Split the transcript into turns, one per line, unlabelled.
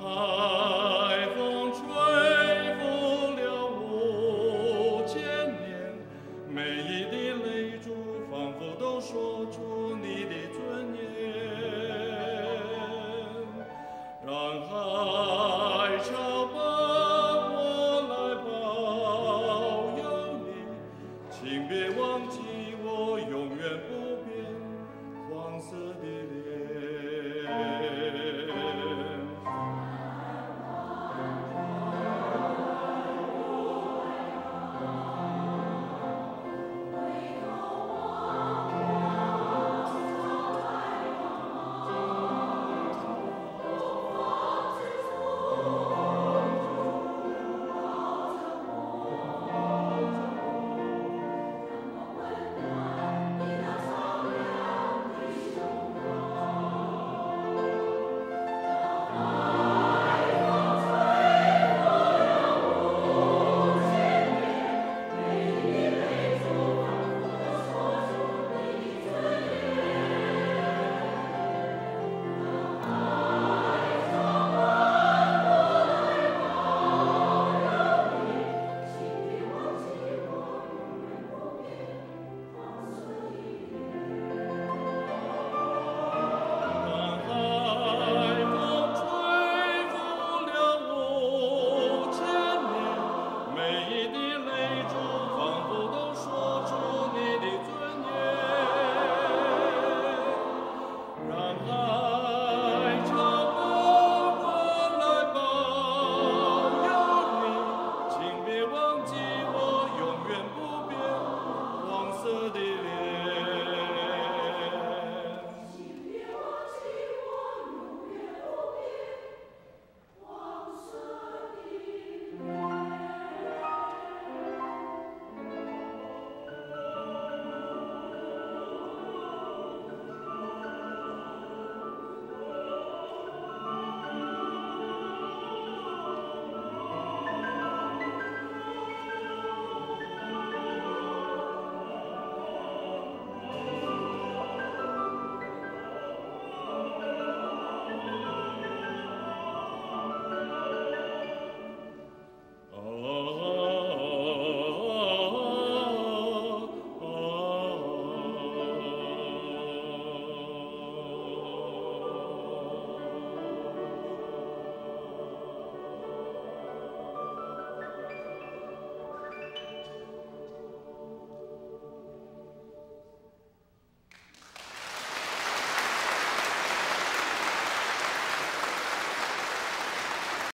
海风吹拂了五千年每一滴泪珠仿佛都说出你的尊严。